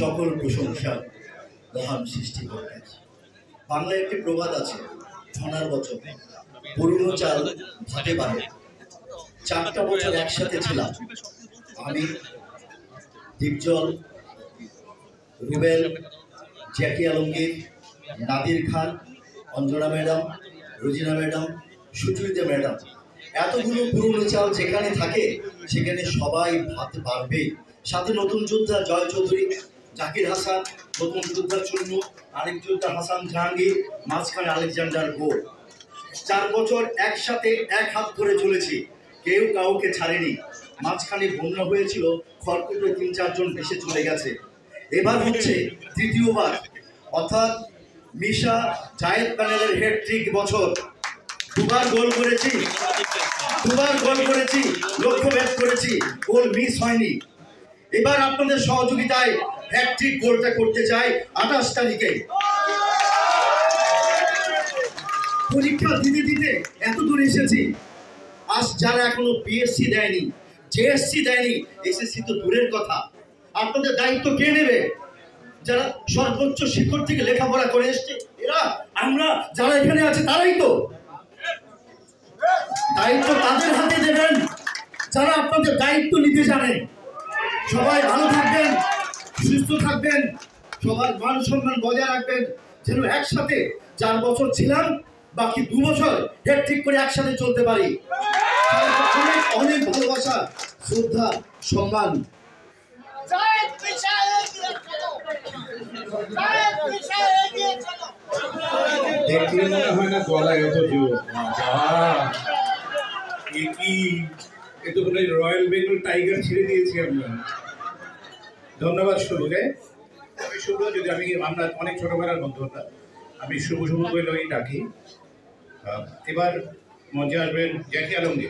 সকল প্রশংসা মহান সৃষ্টিকর্তা বাংলায় একটি প্রবাদ আছে, ধনার বছর পুরনো চাল ভাতে পারে। চারটা বছর একসাথে ছিলাম। আমি, Dipjol, Rubel, Jackie Alamgir, Nadir Khan, Anjana madam, Rozina madam, Sucharita madam. এতগুলো পুরনো চাল যেখানে থাকে, সেখানে সবাই ভাত পারবে। সাথে নতুন যোদ্ধা জয় চৌধুরী জাকির হাসান, নতুন যোদ্ধার চুন্নু আরেক যোদ্ধা হাসান জাহাঙ্গীর, মাঝখানে আলেকজান্ডার গোল চার বছর একসাথে এক হাত ধরে চলেছি, কেউ কাউকে ছাড়েনি। মাঝখানে বন্যা হয়েছিল খড়কুটো তিন চারজন ভেসে চলে গেছে। এবার হচ্ছে তৃতীয়বার অর্থাৎ মিশা জায়েদ প্যানেলের হেড ট্রিক বছর। দুবার গোল করেছি, দুবার গোল করেছি লক্ষ্য ভেদ করেছি, গোল মিস হয়নি। এবার আপনাদের সহযোগিতায় হ্যাট্রিক গোলটা করতে চাই আঠাশ তারিখে। পরীক্ষা দিতে দিতে এত দূর এসেছি। আজ যারা এখনও বিএসসি দেয়নি জেএসসি দেয়নি এসএসসি তো দূরের কথা। আপনাদের দায়িত্ব কে নেবে? যারা সর্বোচ্চ শিক্ষক থেকে লেখাপড়া করে এসছে, এরা আমরা যারা এখানে আছে, তারাই তো। দায়িত্ব তাদের হাতে দেবেন। যারা আপনাদের দায়িত্ব নিতে জানেন সবাই ভালো থাকবেন। সুস্থ থাকবেন সবার মান সম্মান বজায় রাখবেন যেন একসাথে চার বছর ছিলাম বাকি দু বছর হেড ঠিক করে একসাথে চলতে পারি। অনেক অনেক ভালোবাসা শ্রদ্ধা সম্মান। জয় কৃষা এগিয়ে চলো। জয় কৃষা এগিয়ে চলো। দেখলে মনে হয় না গলায় অত জোর। এ কি? এ তো রয়্যাল বেঙ্গল টাইগার ছেড়ে দিয়েছি আমরা। ধন্যবাদ শুভকে। আমি শুভ যদি আমি আমরা অনেক ছোটবেলার বন্ধু আমি শুভ শুভ বলেই ডাকি। এবার মঞ্চে আসবেন জ্যাকি আলমগীর।